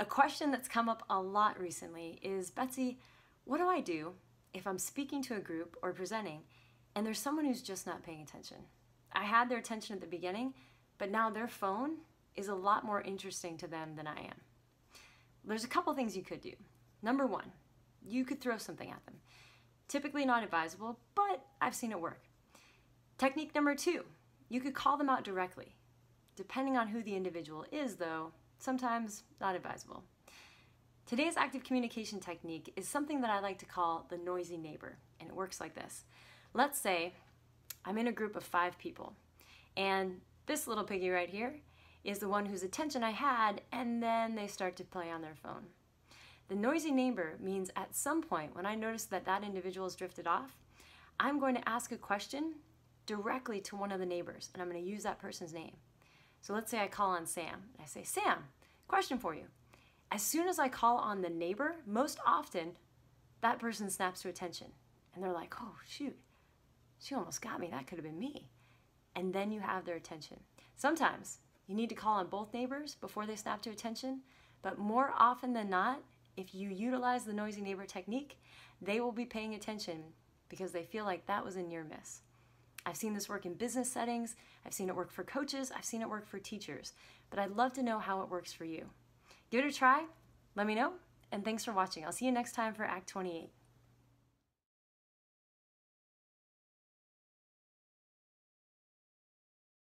A question that's come up a lot recently is Betsy, what do I do if I'm speaking to a group or presenting and there's someone who's just not paying attention? I had their attention at the beginning, but now their phone is a lot more interesting to them than I am. There's a couple things you could do. Number one, you could throw something at them. Typically not advisable, but I've seen it work. Technique number two, you could call them out directly. Depending on who the individual is, though, sometimes not advisable. Today's active communication technique is something that I like to call the noisy neighbor, and it works like this. Let's say I'm in a group of five people, and this little piggy right here is the one whose attention I had, and then they start to play on their phone. The noisy neighbor means at some point when I notice that that individual has drifted off, I'm going to ask a question directly to one of the neighbors, and I'm going to use that person's name. So let's say I call on Sam. and I say, Sam, question for you. As soon as I call on the neighbor, most often that person snaps to attention. And they're like, oh, shoot, she almost got me. That could have been me. And then you have their attention. Sometimes you need to call on both neighbors before they snap to attention, but more often than not, if you utilize the noisy neighbor technique, they will be paying attention because they feel like that was a near miss. I've seen this work in business settings, I've seen it work for coaches, I've seen it work for teachers, but I'd love to know how it works for you. Give it a try, let me know, and thanks for watching. I'll see you next time for Act 28.